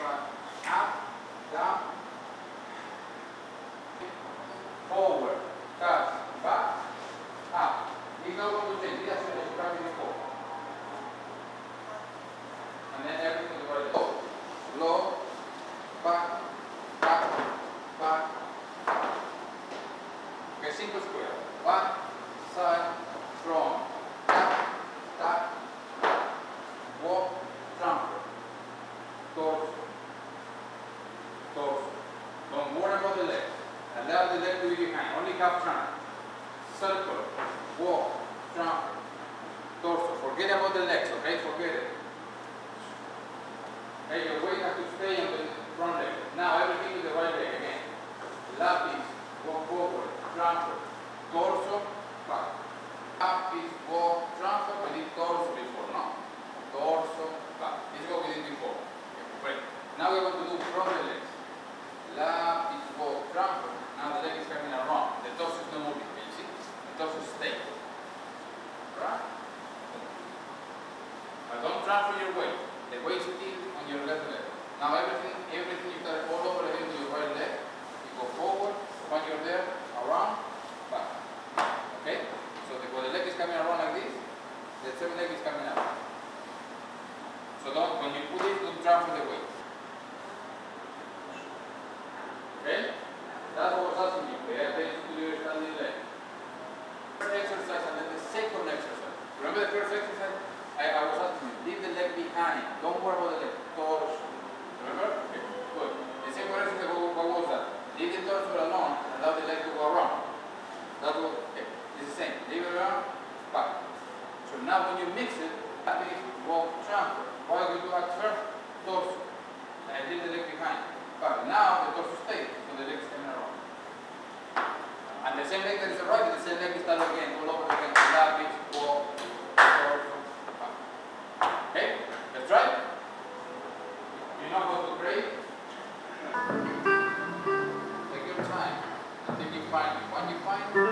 Back, up, down, forward, touch, back, up. These are what we did. That's what it's probably forward, And then everything right low, Low, back, back, back. Okay, simple square. Back. About the legs. Allow the leg to be behind. Only half turn. Circle. Walk. Jump. Torso. Forget about the legs, okay? Forget it. Okay, your weight has to stay on the front leg. Now everything with the right leg again. Lápiz. Walk forward. Transfer. Torso. Back. Lápiz. Walk. Transfer. We did torso before, no? Torso. Back. This is what we did before. Okay, great. Now we're going to do front the legs. Lápiz. Walk. Transfer. Now the leg is coming around. The torso is not moving. Can you see? The torso stays. Right? But don't transfer your weight. The weight is still on your left leg. Now everything, everything you carry all over again to your right leg. You go forward, when you're there, around, back. Okay? So the, when the leg is coming around like this, the same leg is coming up. So don't, when you put it, don't transfer the weight. Okay? That's what I was asking you. Pay attention to your standing leg. First exercise and then the second exercise. Remember the first exercise? I, I was asking you, leave the leg behind. Don't worry about the leg. Torso. Remember? Okay, good. The second exercise, what, what was that? Leave the torso alone and allow the leg to go around. That was, okay. It's the same. Leave it around, back. So now when you mix it, that means walk, transfer. What are we do at first? Torso. I leave the leg behind. But now the torso stays, so the leg is coming around. And the same leg that is right, find it. When you find it,